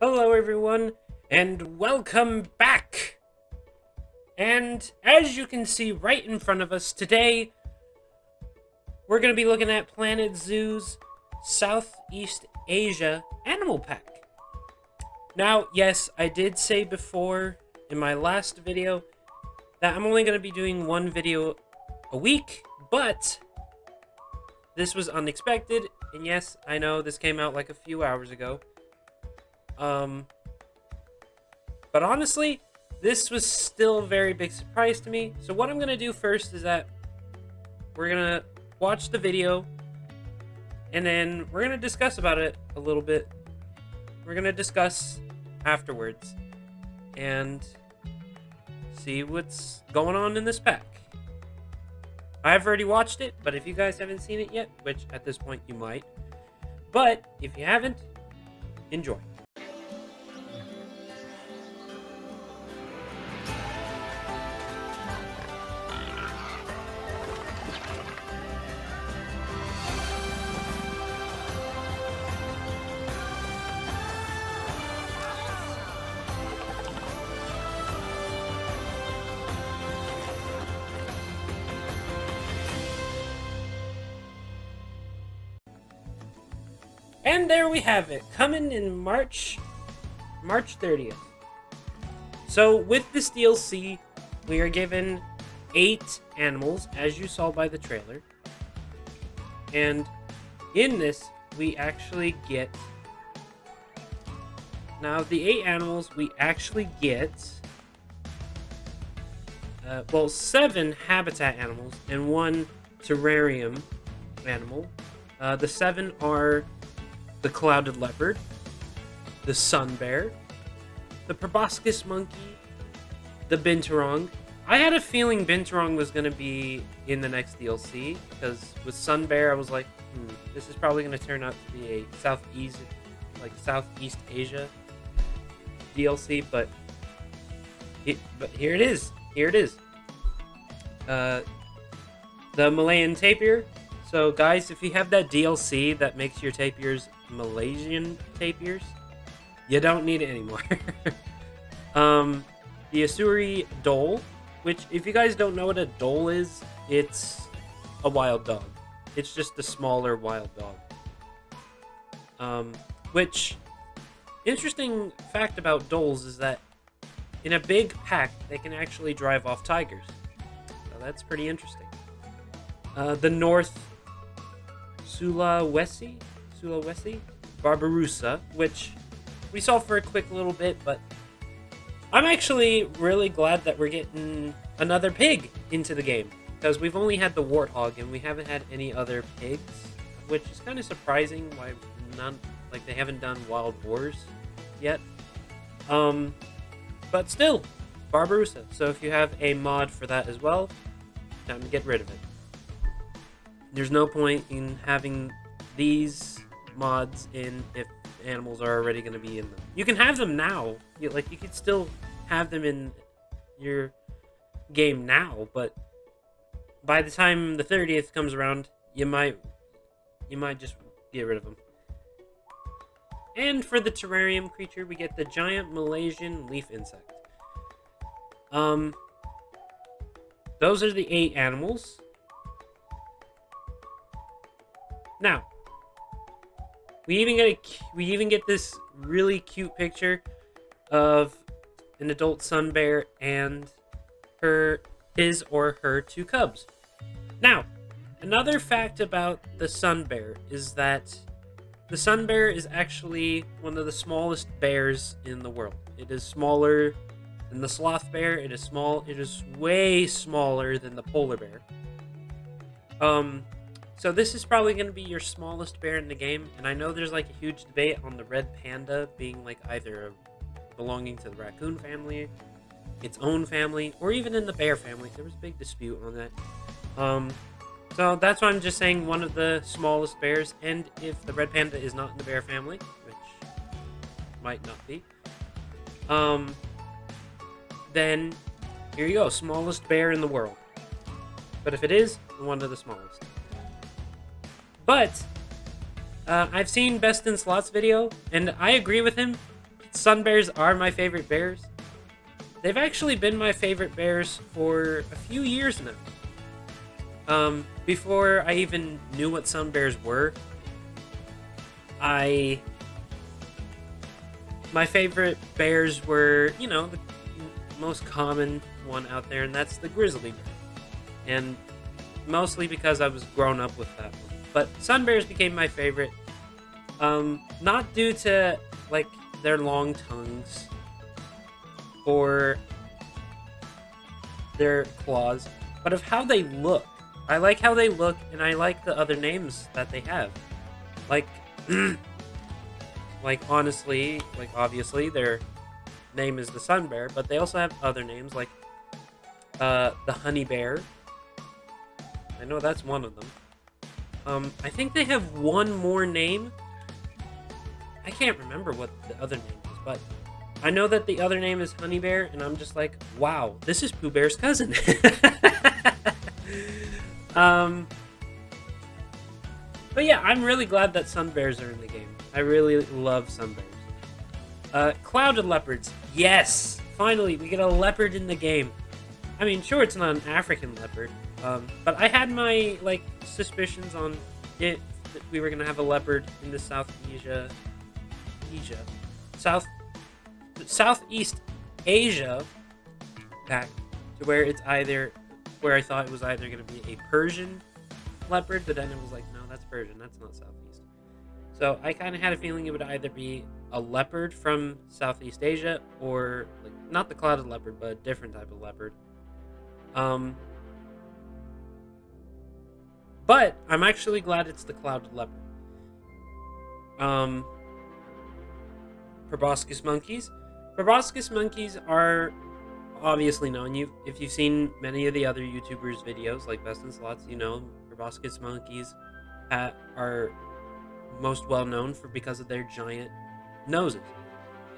Hello, everyone, and welcome back! And as you can see right in front of us today, we're going to be looking at Planet Zoo's Southeast Asia Animal Pack. Now, yes, I did say before in my last video that I'm only going to be doing one video a week, but this was unexpected, and yes, I know this came out like a few hours ago. Um, but honestly, this was still a very big surprise to me. So what I'm going to do first is that we're going to watch the video and then we're going to discuss about it a little bit. We're going to discuss afterwards and see what's going on in this pack. I've already watched it, but if you guys haven't seen it yet, which at this point you might, but if you haven't, enjoy. And there we have it, coming in March, March 30th. So with this DLC, we are given eight animals, as you saw by the trailer. And in this, we actually get... Now, the eight animals, we actually get... Uh, well, seven habitat animals and one terrarium animal. Uh, the seven are the clouded leopard, the sun bear, the proboscis monkey, the binturong. I had a feeling binturong was going to be in the next DLC because with sun bear, I was like, hmm, this is probably going to turn out to be a southeast, like Southeast Asia DLC, but it, but here it is. Here it is. Uh, the Malayan tapir. So guys, if you have that DLC that makes your tapirs Malaysian tapirs, you don't need it anymore. um, the Asuri Dhole, which if you guys don't know what a Dhole is, it's a wild dog. It's just a smaller wild dog. Um, which interesting fact about Dholes is that in a big pack they can actually drive off tigers. So that's pretty interesting. Uh, the North Sulawesi Sulawesi Barbarossa, which we saw for a quick little bit, but I'm actually really glad that we're getting another pig into the game because we've only had the warthog and we haven't had any other pigs, which is kind of surprising. Why none? Like they haven't done wild boars yet. Um, but still, Barbarossa. So if you have a mod for that as well, time to get rid of it. There's no point in having these mods in if animals are already going to be in them. You can have them now. You, like you could still have them in your game now, but by the time the 30th comes around, you might you might just get rid of them. And for the terrarium creature, we get the giant Malaysian leaf insect. Um those are the eight animals. Now, we even get a, we even get this really cute picture of an adult sun bear and her his or her two cubs. Now, another fact about the sun bear is that the sun bear is actually one of the smallest bears in the world. It is smaller than the sloth bear. It is small. It is way smaller than the polar bear. Um, so this is probably going to be your smallest bear in the game, and I know there's like a huge debate on the red panda being like either belonging to the raccoon family, its own family, or even in the bear family. There was a big dispute on that. Um, so that's why I'm just saying one of the smallest bears, and if the red panda is not in the bear family, which might not be, um, then here you go, smallest bear in the world. But if it is, one of the smallest. But uh, I've seen Best in Slots video, and I agree with him. Sun Bears are my favorite bears. They've actually been my favorite bears for a few years now. Um, before I even knew what Sun Bears were, I my favorite bears were, you know, the most common one out there, and that's the grizzly bear. And mostly because I was grown up with that one. But sun bears became my favorite. Um, not due to like their long tongues or their claws, but of how they look. I like how they look, and I like the other names that they have. Like, like honestly, like obviously, their name is the sun bear, but they also have other names like uh, the honey bear. I know that's one of them. Um, I think they have one more name. I can't remember what the other name is, but I know that the other name is Honey Bear, and I'm just like, wow, this is Pooh Bear's cousin. um, but yeah, I'm really glad that sun bears are in the game. I really love sun bears. Uh, clouded leopards. Yes! Finally, we get a leopard in the game. I mean, sure, it's not an African leopard, um, but I had my, like, suspicions on it that we were gonna have a leopard in the South Asia, Asia, South, Southeast Asia, back to where it's either, where I thought it was either gonna be a Persian leopard, but then it was like, no, that's Persian, that's not Southeast. So I kind of had a feeling it would either be a leopard from Southeast Asia or like not the clouded leopard, but a different type of leopard. Um, but I'm actually glad it's the clouded leopard. Um, proboscis monkeys. Proboscis monkeys are obviously known. You, if you've seen many of the other YouTubers' videos, like Best in Slots, you know proboscis monkeys are most well known for because of their giant noses.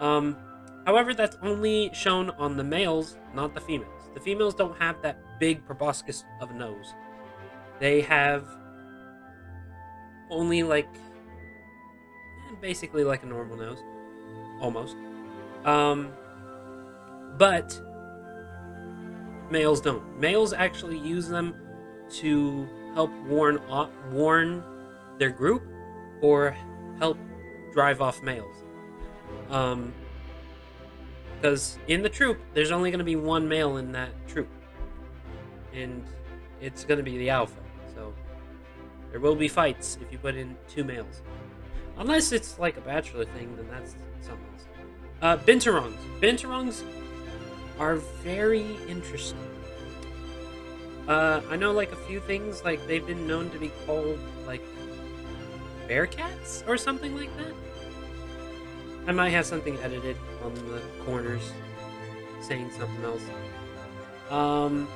Um, however, that's only shown on the males, not the females. The females don't have that big proboscis of a nose. They have only like basically like a normal nose, almost. Um, but males don't. Males actually use them to help warn off, warn their group or help drive off males. Um, because in the troop, there's only going to be one male in that troop, and it's going to be the alpha. There will be fights if you put in two males, unless it's like a bachelor thing. Then that's something else. Uh, binturongs. Binturongs are very interesting. Uh, I know like a few things, like they've been known to be called like bear cats or something like that. I might have something edited on the corners saying something else. Um,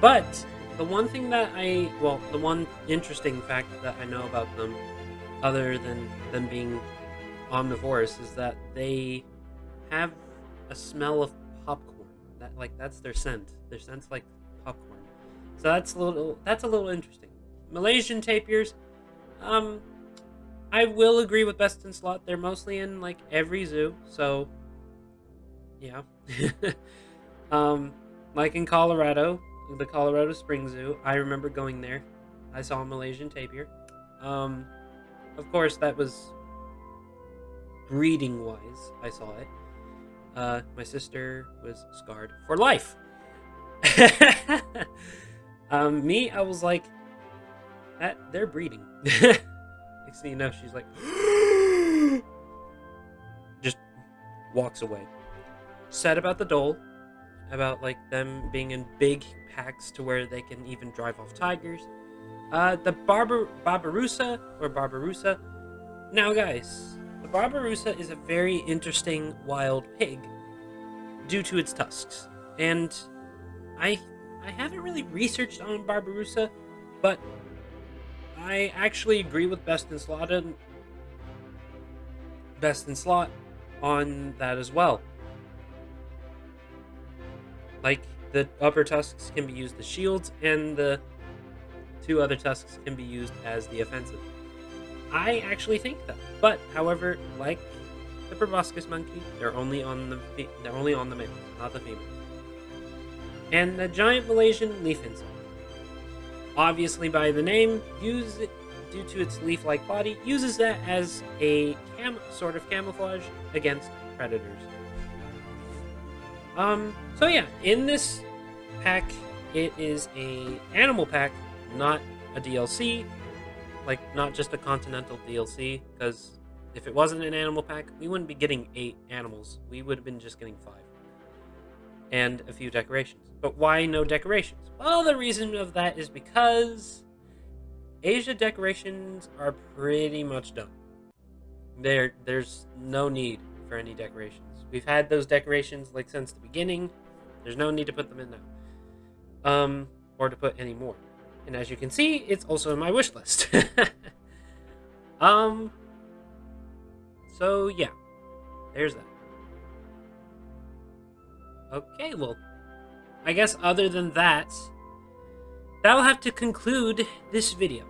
but the one thing that I, well, the one interesting fact that I know about them, other than them being omnivorous, is that they have a smell of popcorn. That like that's their scent. Their scent's like popcorn. So that's a little that's a little interesting. Malaysian tapirs, um, I will agree with Best in Slot. They're mostly in like every zoo, so yeah. um, like in Colorado, the Colorado Springs Zoo, I remember going there. I saw a Malaysian tapir. Um, of course, that was breeding wise. I saw it. Uh, my sister was scarred for life. um, me, I was like, that they're breeding. Next thing you know, she's like, just walks away. Said about the dhole, about like them being in big packs to where they can even drive off tigers. Uh, the Barbar Barbaroussa or Barbaroussa. Now, guys, the Barbaroussa is a very interesting wild pig due to its tusks, and I I haven't really researched on Barbaroussa, but I actually agree with Best in Slot and Best in Slot on that as well. Like the upper tusks can be used as shields, and the two other tusks can be used as the offensive. I actually think that. But however, like the proboscis monkey, they're only on the they're only on the males, not the females. And the giant Malaysian leaf insect. Obviously, by the name, use it due to its leaf-like body, uses that as a cam sort of camouflage against predators. Um. So yeah, in this pack, it is a animal pack, not a DLC, like not just a continental DLC. Because if it wasn't an animal pack, we wouldn't be getting eight animals. We would have been just getting five, and a few decorations. But why no decorations? Well, the reason of that is because Asia decorations are pretty much done. There, there's no need for any decorations. We've had those decorations like since the beginning. There's no need to put them in now, um, or to put any more. And as you can see, it's also in my wish list. um, so yeah, there's that. Okay, well, I guess other than that, that'll have to conclude this video.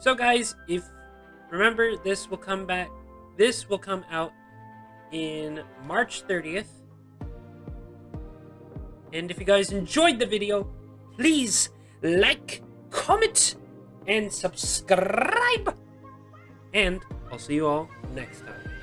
So guys, if remember this will come back this will come out in March 30th. And if you guys enjoyed the video, please like, comment, and subscribe. And I'll see you all next time.